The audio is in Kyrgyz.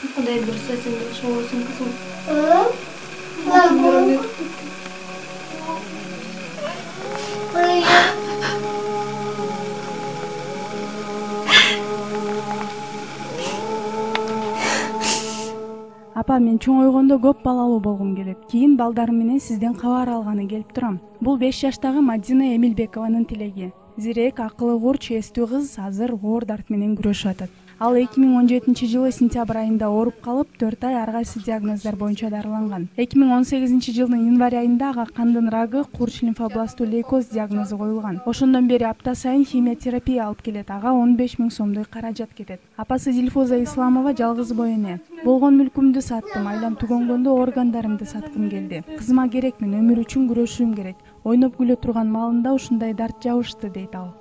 кандай бир сесиңди ошобойсуң кызым. Апа мен чоңойгондо көп балалуу болгум келет кийин балдарым менен сизден кабар алганы келип турам. Бул беш жаштагы мадина эмилбекованын тилеги. Зирээк акылы курч эстүү кыз азыр оор дарт менен күрөшүп атат ал эки миң он жетинчи жылы сентябрь айында ооруп калып төрт ай ар кайсы диагноздар боюнча дарыланган. эки миң он сегизинчи жылдын январь айында ага кандын рагы курч лимфобласттуу лейкоз диагнозу коюлган. Ошондон бери апта сайын химиотерапия алып келет ага он беш миң сомдой каражат кетет. Апасы дилфуза исламова жалгыз боо эне болгон мүлкүмдү саттым айлам түгөнгөндө органдарымды саткым келди. Кызыма керекмин өмүр үчүн күрөшүүм керек. Ойноп күлө турган маалымда ушундай дарт жабышты дейт ал